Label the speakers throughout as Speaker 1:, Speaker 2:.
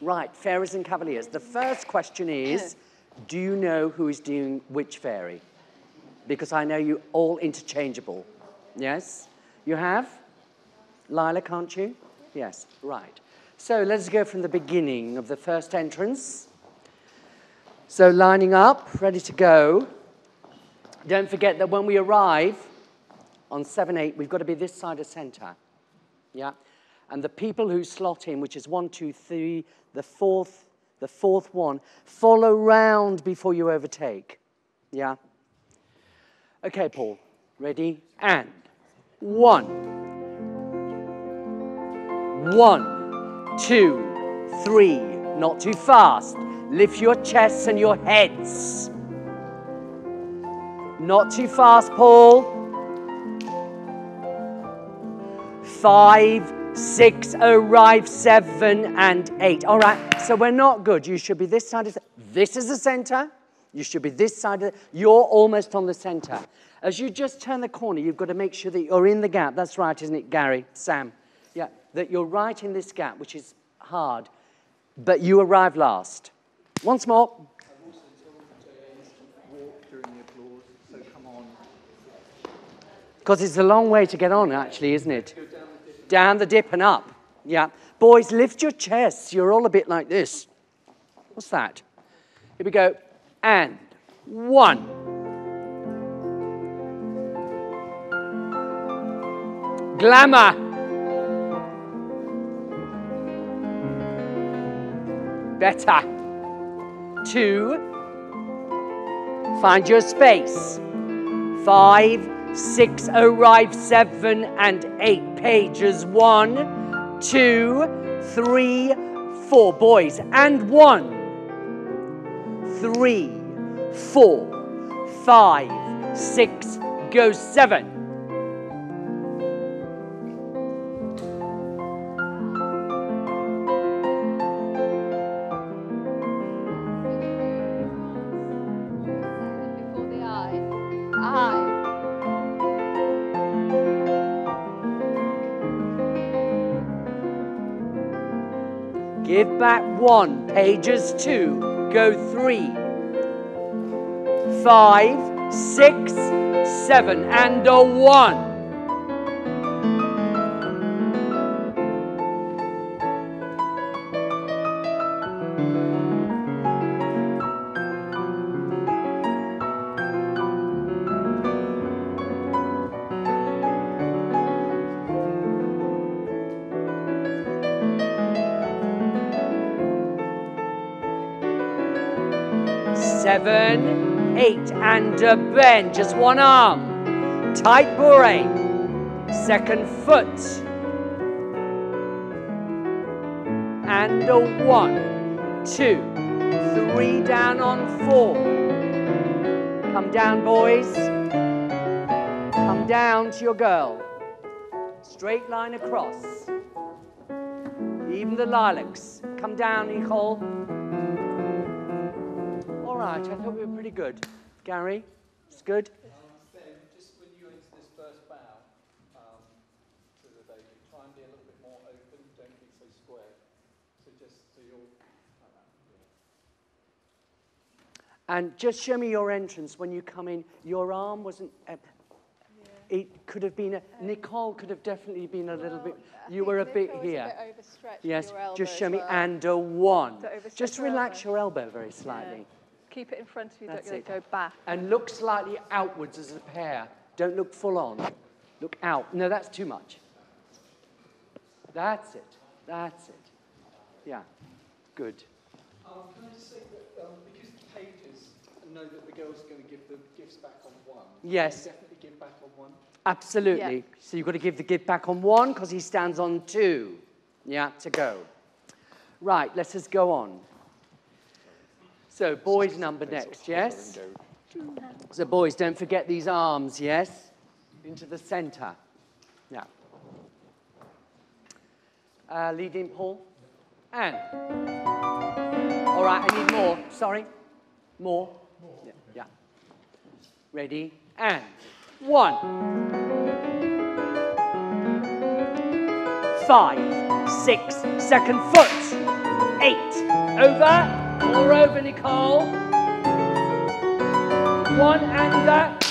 Speaker 1: Right, fairies and cavaliers. The first question is Do you know who is doing which fairy? Because I know you all interchangeable. Yes? You have? Lila, can't you? Yes, right. So let's go from the beginning of the first entrance. So lining up, ready to go. Don't forget that when we arrive on 7 8, we've got to be this side of center. Yeah? And the people who slot in, which is one, two, three, the fourth, the fourth one, follow round before you overtake. Yeah? Okay, Paul. Ready? And one. One, two, three. Not too fast. Lift your chests and your heads. Not too fast, Paul. Five, six, arrive, seven, and eight. All right, so we're not good. You should be this side of the, this is the center. You should be this side of the, you're almost on the center. As you just turn the corner, you've got to make sure that you're in the gap. That's right, isn't it, Gary? Sam? Yeah, that you're right in this gap, which is hard, but you arrive last. Once more. Because it's a long way to get on, actually, isn't it? Down the dip and up. Yeah. Boys, lift your chests. You're all a bit like this. What's that? Here we go. And one. Glamour. Better. Two. Find your space. Five, six, arrive, seven, and eight pages. One, two, three, four. Boys, and one, three, four, five, six, go seven. 1, pages 2, go three, five, six, seven, and a 1. And a bend, just one arm. Tight bourrée. Second foot. And a one, two, three down on four. Come down, boys. Come down to your girl. Straight line across. Even the lilacs. Come down, Nicol. All right, I thought we were pretty good. Gary, it's good.
Speaker 2: Ben, just when you enter this first bow um, to the baby, try and be a little bit more open, don't be so square. So just so you're like that. Yeah.
Speaker 1: And just show me your entrance when you come in. Your arm wasn't. Uh, It could have been. A, Nicol could have definitely been a little bit. You
Speaker 3: think
Speaker 1: were a bit
Speaker 3: was
Speaker 1: here.
Speaker 3: A bit overstretched
Speaker 1: yes,
Speaker 3: your elbow
Speaker 1: just show me.
Speaker 3: well.
Speaker 1: And a one. Just relax
Speaker 3: elbow.
Speaker 1: your elbow very slightly.
Speaker 3: Keep it in front of you,
Speaker 1: That's
Speaker 3: don't
Speaker 1: it.
Speaker 3: it go back.
Speaker 1: And look slightly outwards as a pair. Don't look full on. Look out. No, that's too much. That's it. That's it. Yeah. Good.
Speaker 2: Um, can I just say that um, because the pages know that the girl's are going to give the gifts back on one,
Speaker 1: Yes.
Speaker 2: definitely give back on one.
Speaker 1: Absolutely.
Speaker 3: Yeah.
Speaker 1: So you've got to give the gift back on one because he stands on two. Yeah, to go. Right, let us go on. So, boys number next, yes? So, boys, don't forget these arms, yes? Into the center. Yeah. Uh, lead in, Paul. And. All right, I need more. Sorry. More. Yeah. yeah. Ready? And. One. Five, six, second foot. Eight. over. More over, Nicol. One and under.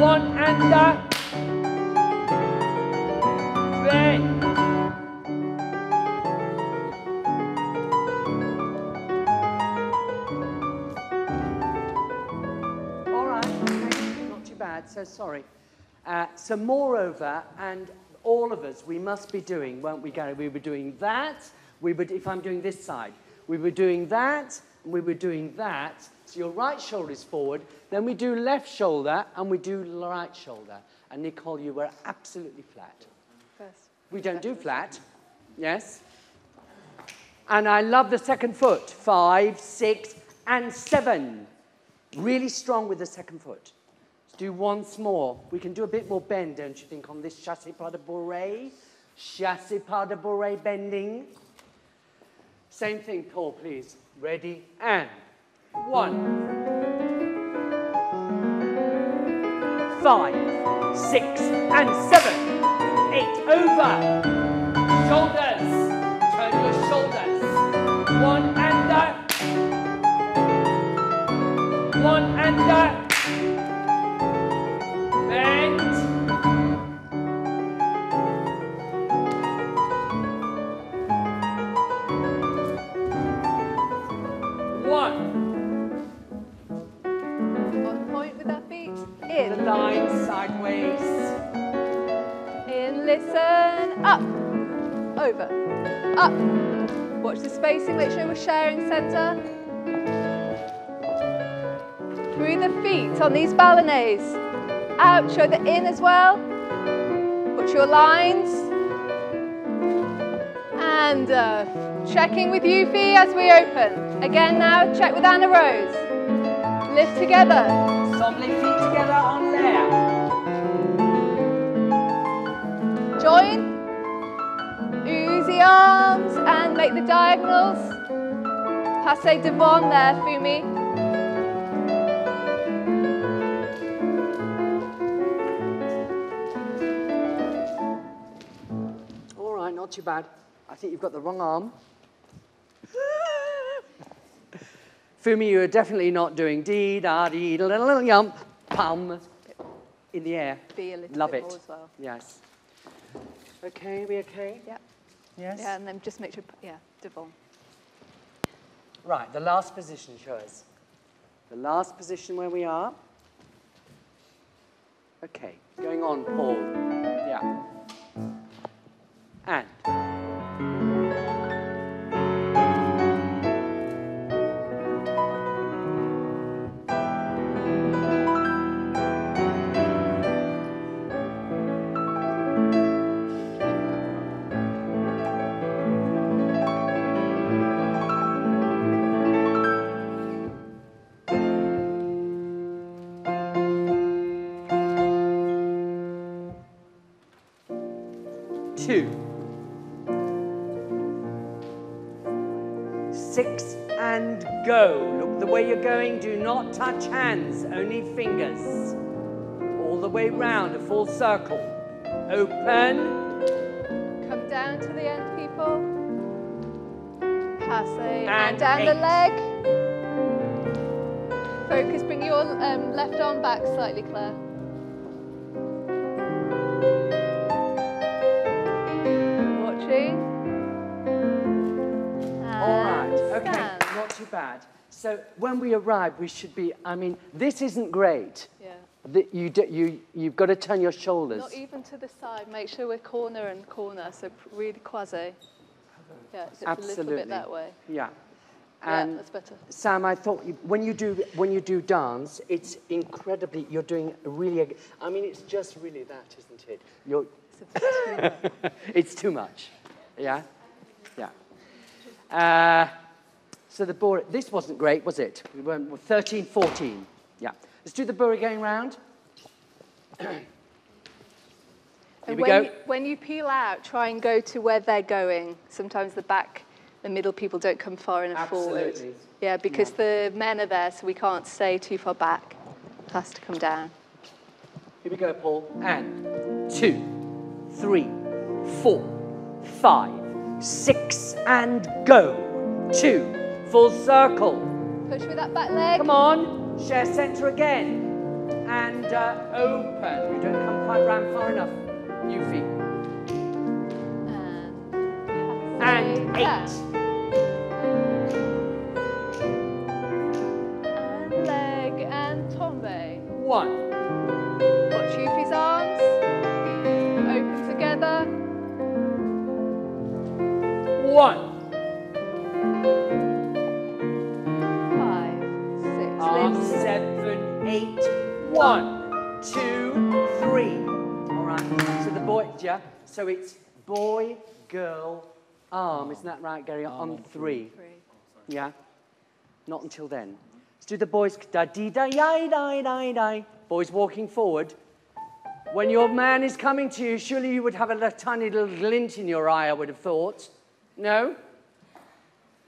Speaker 1: One and under. Bend. All right, okay, not too bad, so sorry. Uh, so moreover, and all of us, we must be doing, won't we, Gary? We were doing that, we would, if I'm doing this side, we were doing that, and we were doing that. So your right shoulder is forward, then we do left shoulder, and we do right shoulder. And Nicol, you were absolutely flat.
Speaker 3: First.
Speaker 1: We don't do flat, yes? And I love the second foot. Five, six, and seven. Really strong with the second foot. Let's do once more. We can do a bit more bend, don't you think, on this chassé pas de bourrée? Chassé pas de bourrée bending. Same thing, Paul, please. Ready, and one, five, six, and seven. Eight, over. Shoulders. Turn your shoulders. One and up. One and up.
Speaker 3: Feet.
Speaker 1: The
Speaker 3: In.
Speaker 1: line sideways.
Speaker 3: In, listen. Up. Over. Up. Watch the spacing. Make sure we're sharing centre. Through the feet on these ballonnés. Out. Show the in as well. Watch your lines. And uh, checking with Yuhui as we open. Again now, check with Anna Rose. Lift together. Join. Ooze the arms and make the diagonals. Passe devant there, Fumi.
Speaker 1: All right, not too bad. I think you've got the wrong arm. Fumi, you're definitely not doing dee da dee da da da yum pum in the air.
Speaker 3: Be a little
Speaker 1: Love
Speaker 3: bit
Speaker 1: it.
Speaker 3: more as well.
Speaker 1: Yes. Okay, we okay?
Speaker 3: Yeah.
Speaker 1: Yes.
Speaker 3: Yeah, and then just make sure, yeah, Devon.
Speaker 1: Right, the last position, show us. The last position where we are. Okay, going on, Paul. Yeah. Touch hands, only fingers. All the way round, a full circle. Open.
Speaker 3: Come down to the end, people. Passe. And,
Speaker 1: And
Speaker 3: down the leg. Focus, bring your um, left arm back slightly, Claire. Watching.
Speaker 1: All right. Okay.
Speaker 3: stand.
Speaker 1: Not too bad. So when we arrive, we should be. I mean, this isn't great.
Speaker 3: Yeah.
Speaker 1: The- You, do, you, you've got to turn your shoulders.
Speaker 3: Not even to the side. Make sure we're corner and corner, so really quasi. Yeah, so it's a little
Speaker 1: Absolutely.
Speaker 3: bit that way.
Speaker 1: Yeah.
Speaker 3: Yeah,
Speaker 1: And
Speaker 3: that's better.
Speaker 1: Sam, I thought you, when you do when you do dance, it's incredibly. You're doing really. I mean, it's just really that, isn't it? You're.
Speaker 3: It's too much.
Speaker 1: It's too much. Yeah. Yeah. Uh, so the board. This wasn't great, was it? We went with 13, 14. Yeah. Let's do the burr again round. Here
Speaker 3: when
Speaker 1: go.
Speaker 3: You, when you peel out, try and go to where they're going. Sometimes the back, the middle people don't come far enough forward.
Speaker 1: Absolutely.
Speaker 3: Yeah, because the men are there, so we can't stay too far back. It has to come down.
Speaker 1: Here we go, Paul. And two, three, four, five, six, and go. Two, full circle.
Speaker 3: Push with that back leg.
Speaker 1: Come on, share center again. And uh, open. You don't come quite round far enough. New feet.
Speaker 3: And,
Speaker 1: And
Speaker 3: yeah.
Speaker 1: eight.
Speaker 3: And leg and tombe.
Speaker 1: One. One, two, three. All right. So the boy, yeah. So it's boy, girl, arm. Isn't that right, Gary? On three.
Speaker 3: Three.
Speaker 1: Yeah. Not until then. Let's do the boys. Da dee da yai di di di. Boys walking forward. When your man is coming to you, surely you would have a little, tiny little glint in your eye. I would have thought. No.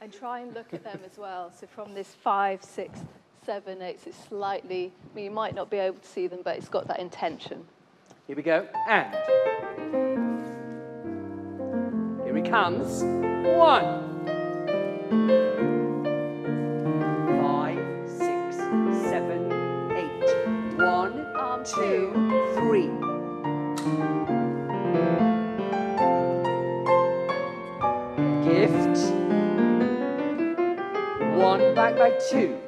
Speaker 3: And try and look at them as well. So from this five, six, seven, eight, it's slightly, I mean, you might not be able to see them, but it's got that intention.
Speaker 1: Here we go. And. Here he comes. One. Five, six, seven, eight. One,
Speaker 3: Arm
Speaker 1: two,
Speaker 3: two.
Speaker 1: three. Gift. One, back by two.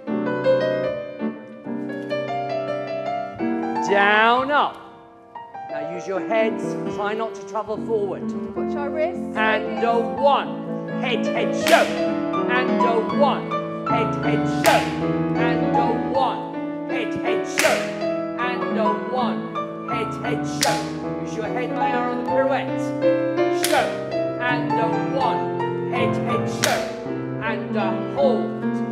Speaker 1: Down, up. Now use your heads. Try not to travel forward.
Speaker 3: Watch our wrists.
Speaker 1: And a one. Head, head, show. And a one. Head, head, show. And a one. Head, head, show. And a one. Head, head, show. Use your head, my arrow on the pirouette. Show. And a one. Head, head, show. And a. Hold.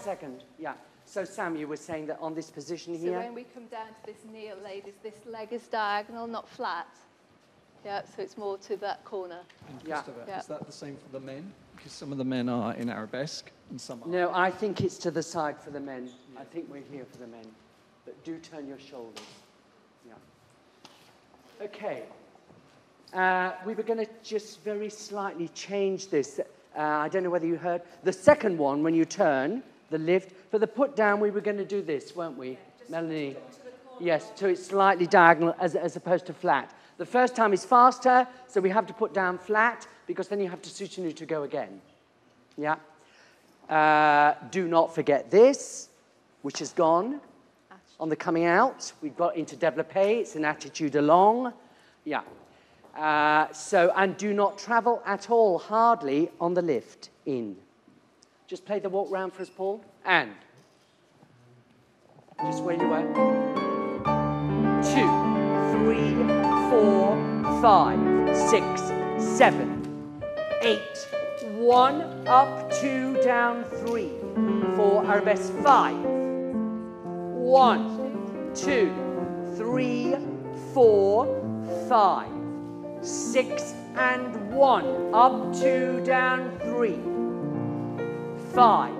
Speaker 1: Second. Yeah. So Sam, you were saying that on this position here?
Speaker 3: So when we come down to this kneel, ladies, this leg is diagonal, not flat. Yeah, so it's more to that corner.
Speaker 2: And
Speaker 1: Yeah.
Speaker 2: Christopher,
Speaker 3: Yeah.
Speaker 2: is that the same for the men? Because some of the men are in arabesque and some are.
Speaker 1: No, I think it's to the side for the men. I think we're here for the men. But do turn your shoulders. Yeah. Okay. Uh, we were going to just very slightly change this. Uh, I don't know whether you heard. The second one, when you turn, the lift, for the put down, we were going to do this, weren't we, Melanie? Yes, so it's slightly diagonal as, as opposed to flat. The first time is faster, so we have to put down flat because then you have to soutenu to go again. Yeah. Uh, do not forget this, which is gone. On the coming out, we've got into développé. It's an attitude along. Yeah. Uh, so, and do not travel at all, hardly, on the lift in. Just play the walk round for us, Paul. And. Just where you were. Two, three, four, five, six, seven, eight. One, up, two, down, three. Four, arabesque, five. One, two, three, four, five, six, and one. Up, two, down, three, five,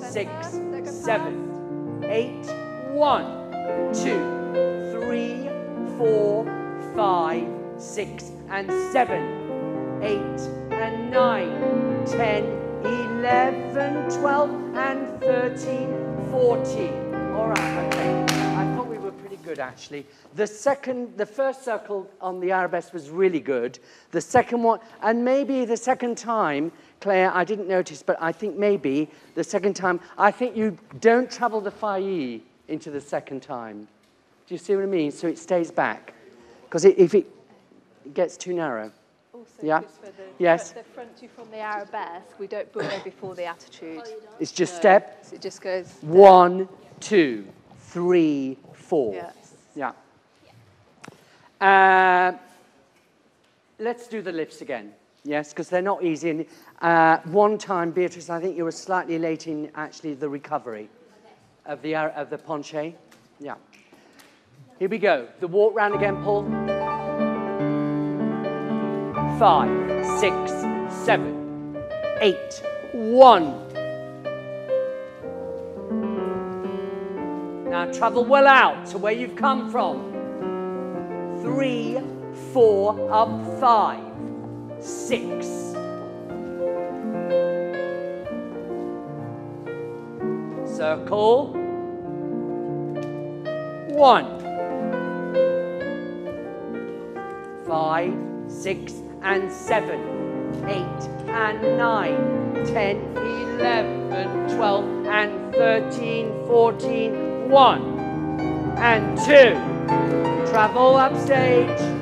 Speaker 1: six, seven, eight, one, two, three, four, five, six, and seven, eight, and nine, ten, eleven, twelve, and thirteen, fourteen. All right, okay. I thought we were pretty good actually. The second, the first circle on the arabesque was really good. The second one, and maybe the second time, Claire, I didn't notice, but I think maybe the second time, I think you don't travel the failli into the second time. Do you see what I mean? So it stays back. Because if it gets too narrow.
Speaker 3: Also,
Speaker 1: Yeah.
Speaker 3: for the,
Speaker 1: Yes.
Speaker 3: the front two from the arabesque, we don't bow before the attitude.
Speaker 1: It's just
Speaker 3: No,
Speaker 1: step
Speaker 3: so It just goes.
Speaker 1: one, two, three, four.
Speaker 3: Yes.
Speaker 1: Yeah. Uh, let's do the lifts again. Yes, because they're not easy. And uh, one time, Beatriz, I think you were slightly late in actually the recovery of the, ar- of the penché. Yeah. Here we go. The walk round again, Paul. Five, six, seven, eight, one. Now travel well out to where you've come from. Three, four, up five, six. Circle. One. Five, six, and seven. Eight and nine. Ten, eleven, twelve, and thirteen, fourteen. One and two. Travel upstage.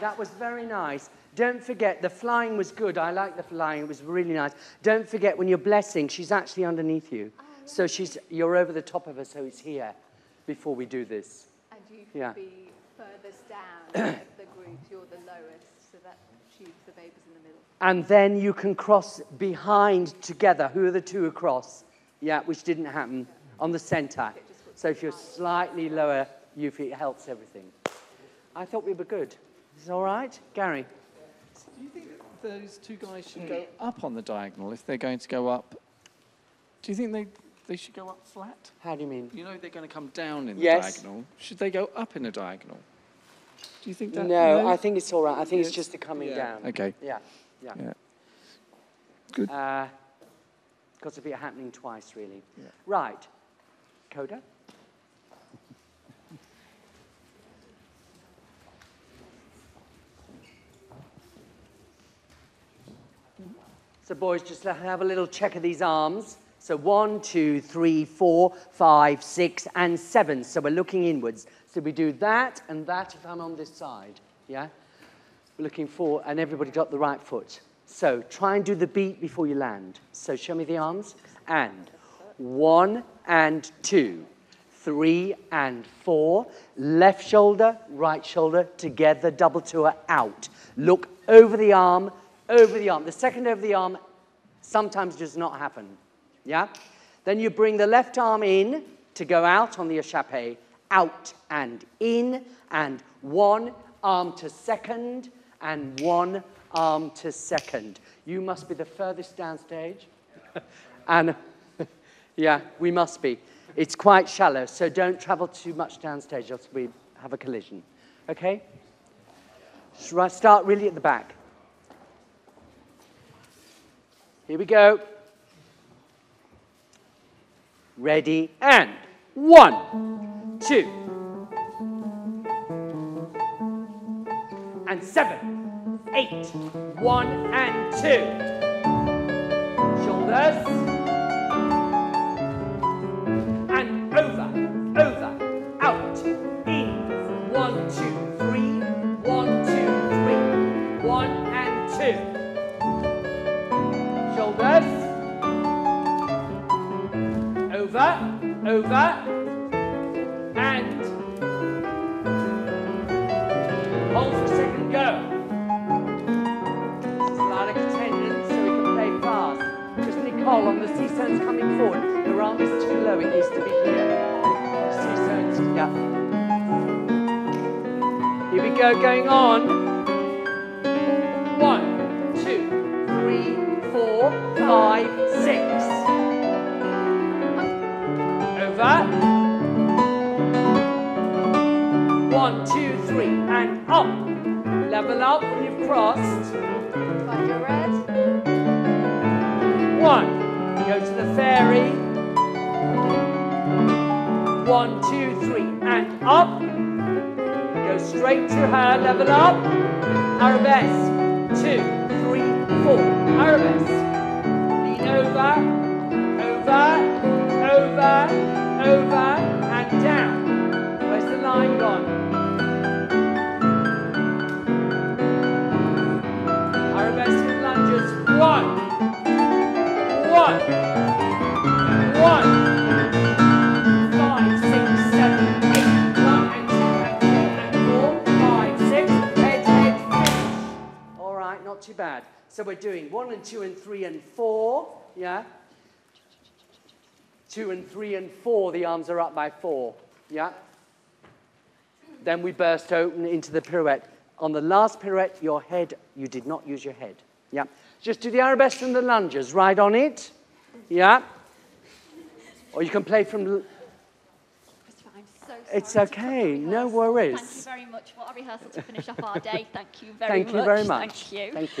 Speaker 1: That was very nice. Don't forget, the flying was good. I like the flying. It was really nice. Don't forget, when you're blessing, she's actually underneath you. So she's, you're over the top of her, so it's here before we do this.
Speaker 3: And you can
Speaker 1: Yeah.
Speaker 3: be furthest down of the group. You're the lowest, so that she, the baby's in the middle.
Speaker 1: And then you can cross behind together. Who are the two across? Yeah, which didn't happen on the centre. So if you're slightly lower, you feel it helps everything. I thought we were good. Is all right? Gary?
Speaker 2: Do you think those two guys should go up on the diagonal if they're going to go up? Do you think they, they should go up flat?
Speaker 1: How do you mean?
Speaker 2: You know they're going to come down in the
Speaker 1: Yes.
Speaker 2: diagonal. Should they go up in a diagonal? Do you think that?
Speaker 1: No, I think it's all right. I think it's just the coming
Speaker 2: Yeah.
Speaker 1: down.
Speaker 2: Okay.
Speaker 1: Yeah, yeah.
Speaker 2: Yeah. Uh, Good.
Speaker 1: Because of it happening twice, really.
Speaker 2: Yeah.
Speaker 1: Right. Coda? So, boys, just have a little check of these arms. So, one, two, three, four, five, six, and seven. So, we're looking inwards. So, we do that and that if I'm on this side. Yeah? We're looking forward, and everybody got the right foot. So, try and do the beat before you land. So, show me the arms. And one and two, three and four. Left shoulder, right shoulder, together, double tour, out. Look over the arm, over the arm. The second over the arm sometimes does not happen. Yeah? Then you bring the left arm in to go out on the échappé, out and in, and one arm to second, and one arm to second. You must be the furthest downstage. and yeah, we must be. It's quite shallow, so don't travel too much downstage, else we have a collision. Okay? Start really at the back. Here we go. Ready, and one, two, and seven, eight, one and two. Shoulders. Over, and hold for a second, go. This is like a tendon, so we can play fast. Because Nicol on the sissonnes coming forward. Her arm is too low, it needs to be here. sissonnes, yeah. Here we go, going on. One, two, three, and up. Level up when you've crossed.
Speaker 3: Find your red.
Speaker 1: One. Go to the fairy. One, two, three, and up. Go straight to her, level up. Arabesque. Two, three, four. Arabesque. Lean over, over, over, over, not too bad. So we're doing one and two and three and four. Yeah. Two and three and four. The arms are up by four. Yeah. Then we burst open into the pirouette. On the last pirouette, your head, you did not use your head. Yeah. Just do the arabesque and the lunges. Right on it. Yeah. Or you can play from.
Speaker 4: Christopher, I'm so sorry.
Speaker 1: It's okay, no worries.
Speaker 4: Thank you very much. What a rehearsal to finish off our day. Thank you very
Speaker 1: Thank
Speaker 4: much.
Speaker 1: you very much.
Speaker 4: Thank you.
Speaker 1: Thank you.